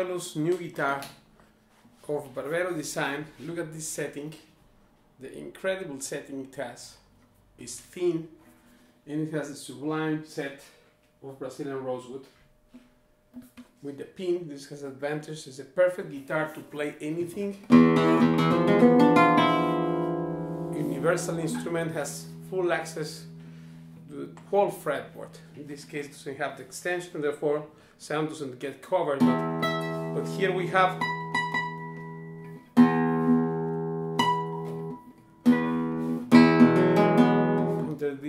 Marvelous new guitar of Barbero Design. Look at this setting, the incredible setting it has. It's thin and it has a sublime set of Brazilian rosewood. With the pin, this has advantage. It's a perfect guitar to play anything. Universal instrument has full access to the whole fretboard. In this case, doesn't have the extension, therefore sound doesn't get covered. But, here we have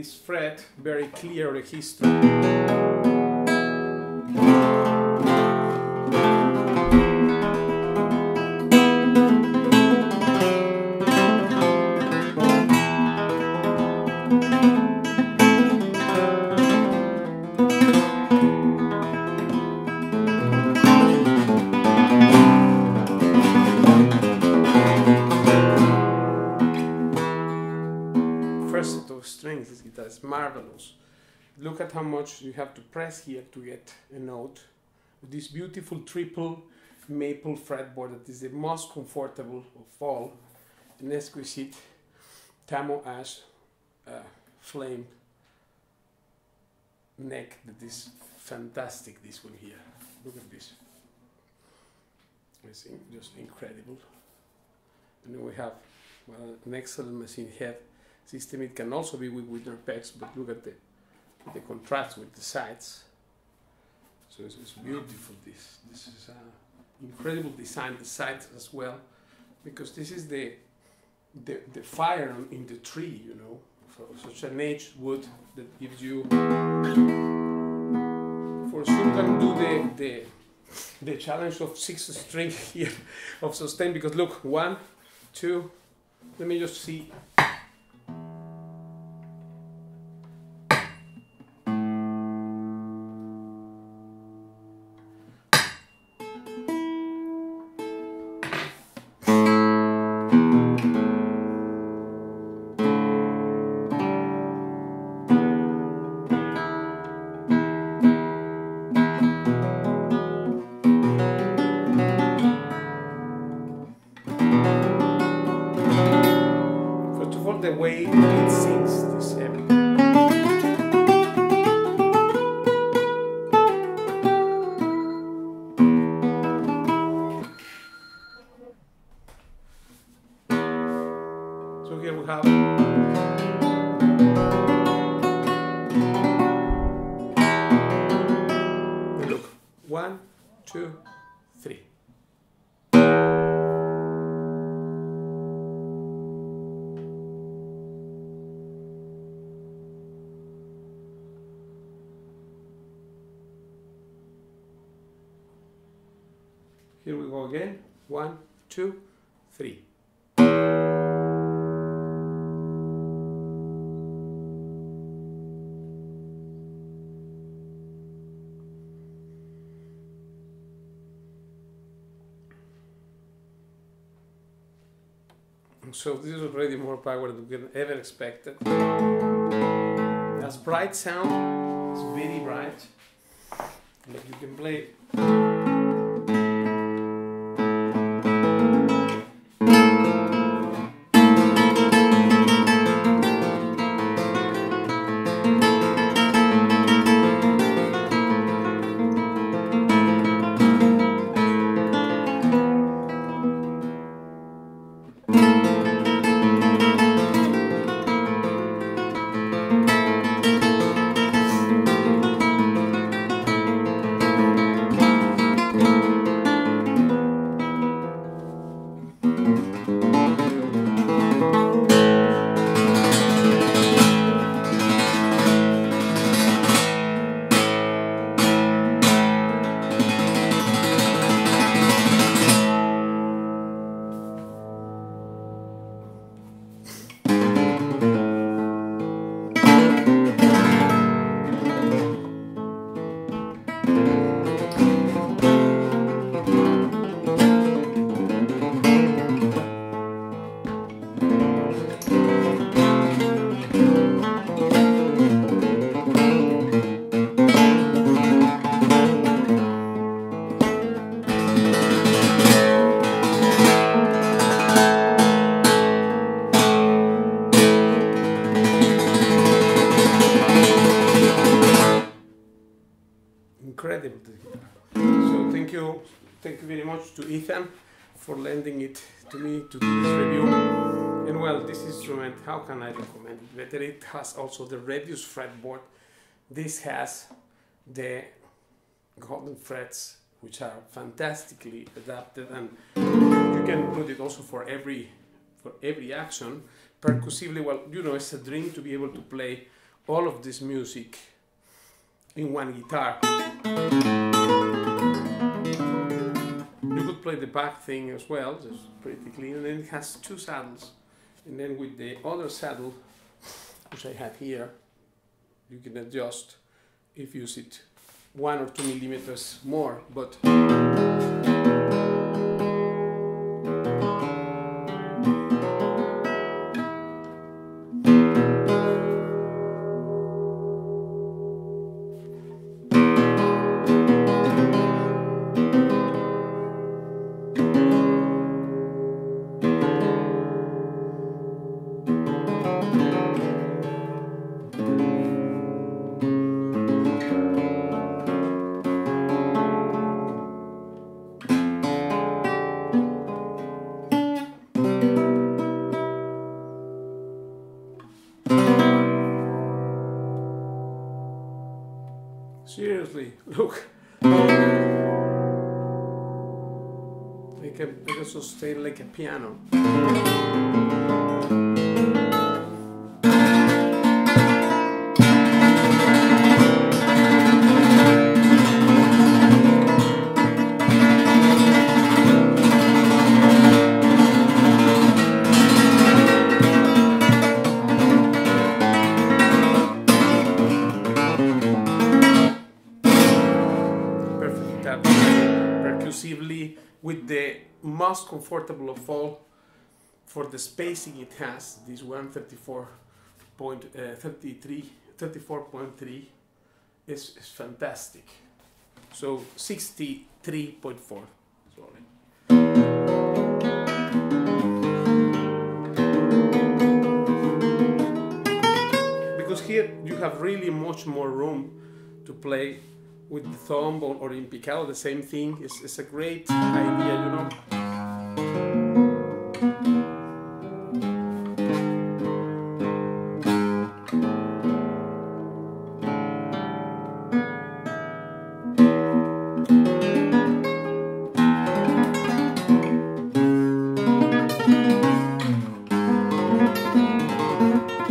this fret very clear register. Strings, this guitar is marvelous. Look at how much you have to press here to get a note. This beautiful triple maple fretboard that is the most comfortable of all. An exquisite Tamo Ash uh, flame neck that is fantastic. This one here. Look at this. It's in- just incredible. And we have well, an excellent machine head system. It can also be with winter pegs, but look at the the contrast with the sides. So it's, it's beautiful. This this is uh, incredible design. The sides as well, because this is the the, the fire in the tree. You know, for such an aged wood that gives you. For sure, can do the the the challenge of six string here of sustain because look one, two. Let me just see The way it sings this epic. So here we have. Look, one, two, Here we go again. One, two, three. So this is already more power than we can ever expected. That's bright sound. It's very bright. You can play thank to me to do this review. And well, this instrument, how can I recommend it better? It has also the Radius fretboard. This has the golden frets, which are fantastically adapted, and you can put it also for every for every action percussively. Well, you know, it's a dream to be able to play all of this music in one guitar. Play the back thing as well, just pretty clean, and then it has two saddles. And then with the other saddle, which I have here, you can adjust if you sit one or two millimeters more, but Seriously, look. I can, I can sustain like a piano. Most comfortable of all for the spacing it has this 134.33 uh, 34.3 is, is fantastic so 63.4 sorry because here you have really much more room to play with the thumb or, or in picado, the same thing. It's a great idea, you know.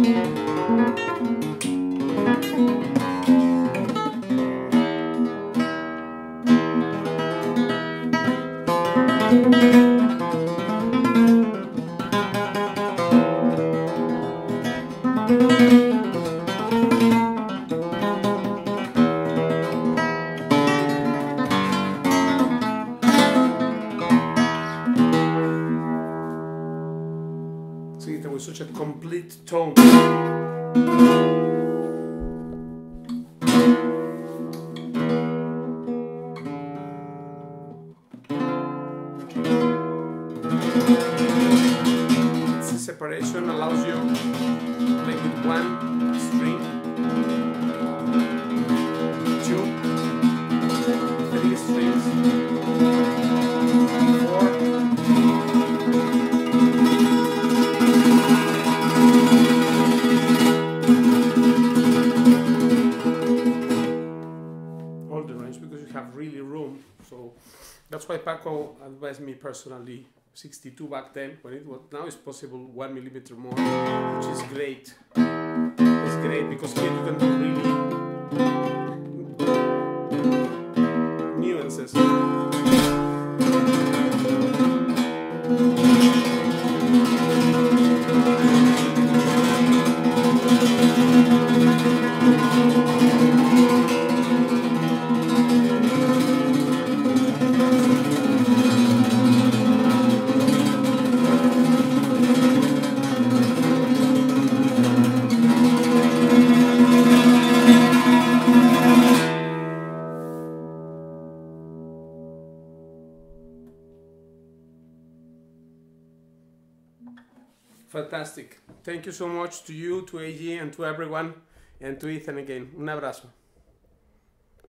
There was such a complete tone. The separation allows you to make with one that's why Paco advised me personally 62 back then when it was now it's possible one millimeter more, which is great. It's great because here you can do really nuances. Fantastic. Thank you so much to you, to AG, and to everyone, and to Ethan again. Un abrazo.